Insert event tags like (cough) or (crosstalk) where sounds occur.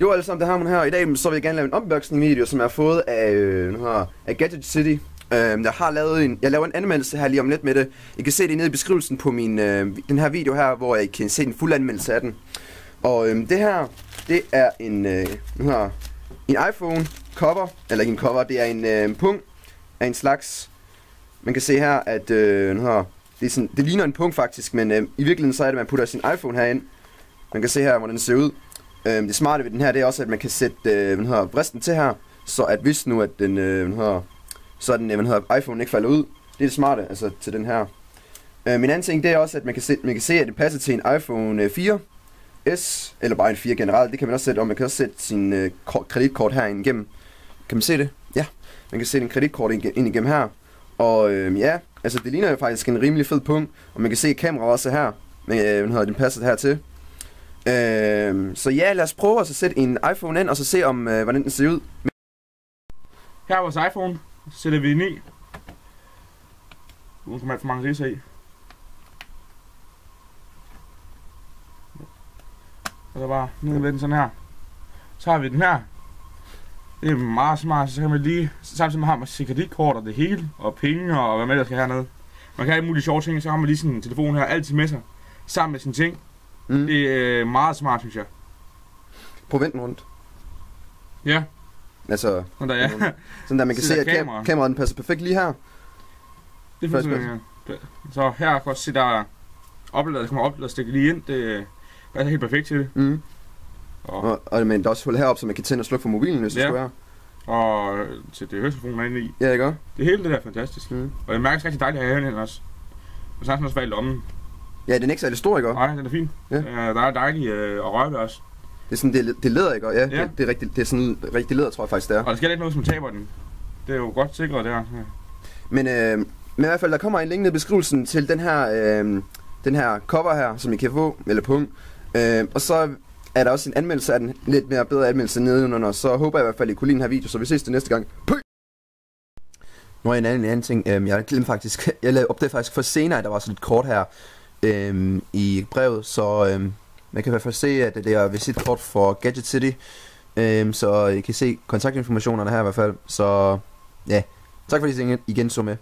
Jo, alle sammen, det har man her. I dag så vil jeg gerne lave en unboxing video, som jeg har fået af, øh, nu her, af Gadget City. Øh, jeg har lavet en, jeg laver en anmeldelse her lige om lidt med det. I kan se det nede i beskrivelsen på min, øh, den her video her, hvor jeg kan se en fuld anmeldelse af den. Og øh, det her, det er en, øh, nu her, en iPhone cover, eller ikke en cover, det er en øh, punkt af en slags. Man kan se her, at øh, nu her, det, er sådan, det ligner en punkt faktisk, men øh, i virkeligheden så er det, at man putter sin iPhone herind. Man kan se her, hvordan den ser ud. Øh, det smarte ved den her, det er også, at man kan sætte øh, her, bristen til her, så at hvis nu, at den, øh, her, så den, øh, her, iPhone ikke falder ud. Det er det smarte, altså til den her. Øh, min anden ting, det er også, at man kan, se, man kan se, at det passer til en iPhone øh, 4 S, eller bare en 4 generelt. Det kan man også sætte og Man kan også sætte sin øh, kreditkort herinde igennem. Kan man se det? Ja. Man kan sætte en kreditkort ind, ind igennem her. Og øh, ja, altså det ligner jo faktisk en rimelig fed punkt. Og man kan se kameraet også her. Men øh, den passer her til. Øh, Øhm, så ja, lad os prøve at sætte en iPhone ind, og så se om, øh, hvordan den ser ud. Her er vores iPhone. Så sætter vi den i. Uden kommer alt for mange ridser i. Og så bare ned med den sådan her. Så har vi den her. Det er meget smart, så kan man lige, samtidig med har man sit kreditkort og det hele, og penge og hvad med der skal hernede. Man kan have mulige sjove ting, så har man lige sin telefon her altid med sig, sammen med sine ting. Mm. Det er meget smart, synes jeg. Prøv vent rundt. Ja. Altså, sådan der, ja. Sådan der, man kan se, at kamera. kameraet passer perfekt lige her. Det er ja. Så her kan også se, der er oplader, der kommer oplader stikke lige ind. Det er helt perfekt til det. Mm. Og, og, og men der er også hul heroppe, så man kan tænde og slukke for mobilen, hvis ja. det skulle være. Og til det høretelefonen inde i. Ja, det gør. Det hele det der er fantastisk. Mm. Og det mærkes rigtig dejligt at have herinde også. Og så har den også været i lommen. Ja, den er ikke særlig stor, ikke? Nej, den er fin. Ja. ja der er dejligt øh, at røre ved os. Det er sådan, det, det leder, ikke? Ja, ja. Det, det, er rigtig, det er sådan rigtig leder, tror jeg faktisk, det er. Og der sker ikke noget, som taber den. Det er jo godt sikret, der. Ja. Men, øh, men i hvert fald, der kommer en link ned i beskrivelsen til den her, øh, den her cover her, som I kan få, eller punkt. Øh, og så er der også en anmeldelse af den, lidt mere bedre anmeldelse nedenunder, så håber jeg i hvert fald, I kunne lide den her video, så vi ses det næste gang. Pøj! Nu er en anden, en anden ting, øhm, jeg glemte faktisk, (laughs) jeg lavede op det faktisk for senere, at der var sådan et kort her øhm, i brevet, så øhm, man kan i hvert fald se, at det er visitkort for Gadget City, øhm, så I kan se kontaktinformationerne her i hvert fald, så ja, tak fordi I igen så med.